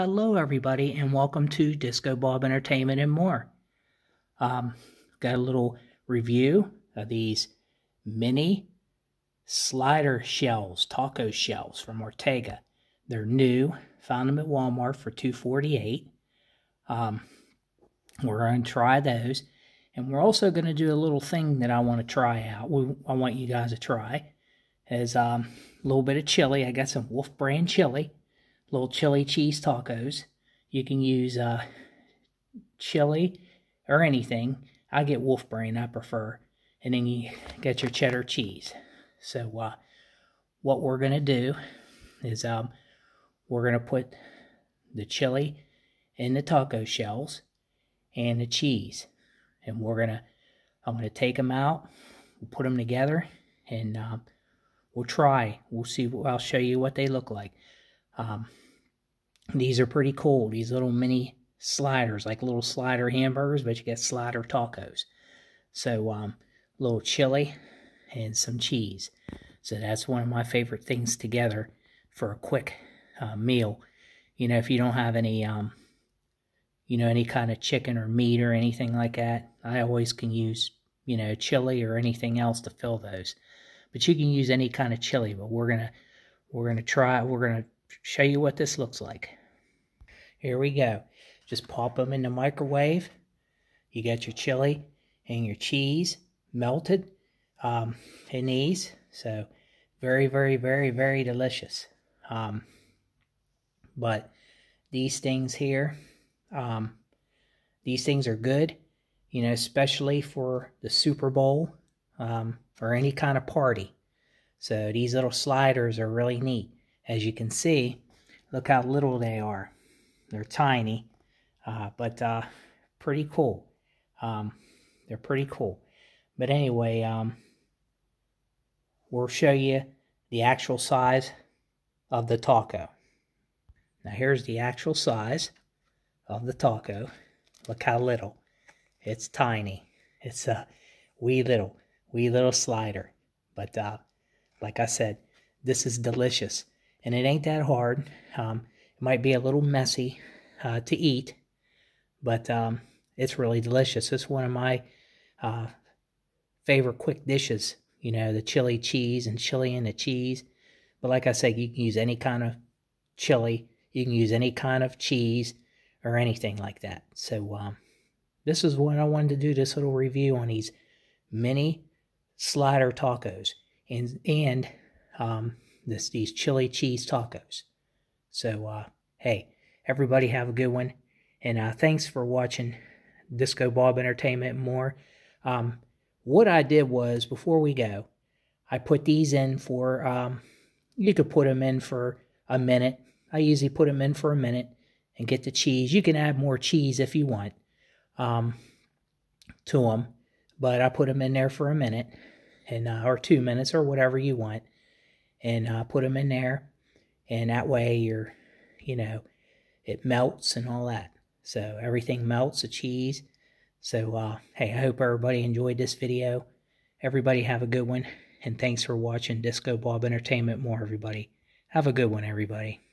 Hello, everybody, and welcome to Disco Bob Entertainment and more. Um, got a little review of these mini slider shells, taco shells from Ortega. They're new. Found them at Walmart for two forty eight. Um, we're going to try those, and we're also going to do a little thing that I want to try out. We, I want you guys to try. Is um, a little bit of chili. I got some Wolf brand chili little chili cheese tacos. You can use uh, chili or anything. I get Wolf brand, I prefer. And then you get your cheddar cheese. So uh, what we're going to do is um, we're going to put the chili in the taco shells and the cheese. And we're going to, I'm going to take them out, we'll put them together, and um, we'll try. We'll see, I'll show you what they look like. Um, these are pretty cool. These little mini sliders, like little slider hamburgers, but you get slider tacos. So, um, little chili and some cheese. So that's one of my favorite things together for a quick uh, meal. You know, if you don't have any, um, you know, any kind of chicken or meat or anything like that, I always can use, you know, chili or anything else to fill those. But you can use any kind of chili. But we're gonna, we're gonna try. We're gonna show you what this looks like. Here we go. Just pop them in the microwave. You got your chili and your cheese melted um, in these. So very, very, very, very delicious. Um, but these things here, um, these things are good, you know, especially for the Super Bowl um, or any kind of party. So these little sliders are really neat. As you can see, look how little they are. They're tiny, uh, but uh, pretty cool. Um, they're pretty cool. But anyway, um, we'll show you the actual size of the taco. Now here's the actual size of the taco. Look how little. It's tiny. It's a wee little, wee little slider. But uh, like I said, this is delicious. And it ain't that hard. Um, it might be a little messy uh, to eat, but um, it's really delicious. It's one of my uh, favorite quick dishes. You know, the chili cheese and chili and the cheese. But like I said, you can use any kind of chili. You can use any kind of cheese or anything like that. So um, this is what I wanted to do. This little review on these mini slider tacos and and um, this these chili cheese tacos. So, uh, hey, everybody have a good one. And uh, thanks for watching Disco Bob Entertainment more. Um, what I did was, before we go, I put these in for, um, you could put them in for a minute. I usually put them in for a minute and get the cheese. You can add more cheese if you want um, to them, but I put them in there for a minute and uh, or two minutes or whatever you want, and uh, put them in there and that way you're, you know, it melts and all that. So everything melts, the cheese. So, uh, hey, I hope everybody enjoyed this video. Everybody have a good one, and thanks for watching Disco Bob Entertainment more, everybody. Have a good one, everybody.